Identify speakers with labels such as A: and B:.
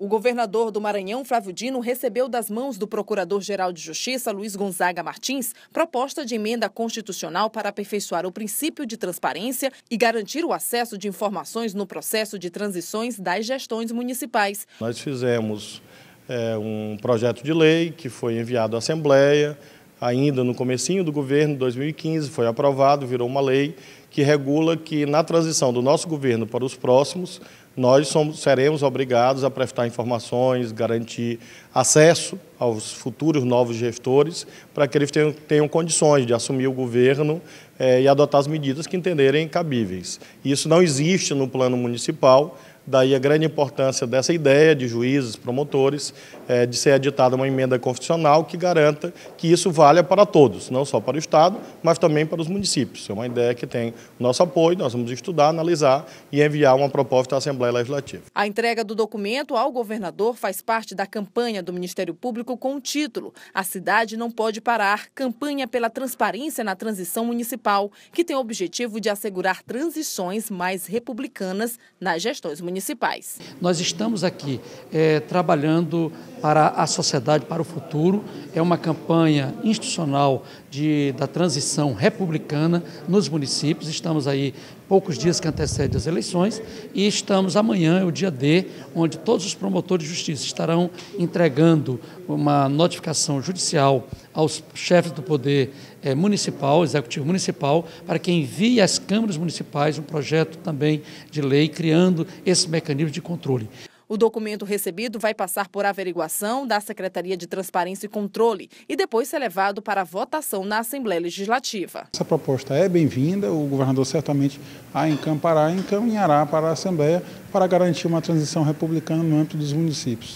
A: O governador do Maranhão, Flávio Dino, recebeu das mãos do Procurador-Geral de Justiça, Luiz Gonzaga Martins, proposta de emenda constitucional para aperfeiçoar o princípio de transparência e garantir o acesso de informações no processo de transições das gestões municipais.
B: Nós fizemos é, um projeto de lei que foi enviado à Assembleia, ainda no comecinho do governo, 2015, foi aprovado, virou uma lei que regula que na transição do nosso governo para os próximos, nós somos, seremos obrigados a prestar informações, garantir acesso aos futuros novos gestores, para que eles tenham, tenham condições de assumir o governo eh, e adotar as medidas que entenderem cabíveis. Isso não existe no plano municipal, Daí a grande importância dessa ideia de juízes, promotores, é, de ser editada uma emenda constitucional que garanta que isso valha para todos, não só para o Estado, mas também para os municípios. É uma ideia que tem nosso apoio, nós vamos estudar, analisar e enviar uma proposta à Assembleia Legislativa.
A: A entrega do documento ao governador faz parte da campanha do Ministério Público com o título A Cidade Não Pode Parar, campanha pela transparência na transição municipal, que tem o objetivo de assegurar transições mais republicanas nas gestões municipais municipais.
C: Nós estamos aqui é, trabalhando para a sociedade, para o futuro. É uma campanha institucional de, da transição republicana nos municípios. Estamos aí poucos dias que antecedem as eleições e estamos amanhã, é o dia D, onde todos os promotores de justiça estarão entregando uma notificação judicial aos chefes do poder é, municipal, executivo municipal, para que envie às câmaras municipais um projeto também de lei criando esse mecanismo de controle.
A: O documento recebido vai passar por averiguação da Secretaria de Transparência e Controle e depois ser levado para votação na Assembleia Legislativa.
D: Essa proposta é bem-vinda, o governador certamente a encampará e encaminhará para a Assembleia para garantir uma transição republicana no âmbito dos municípios.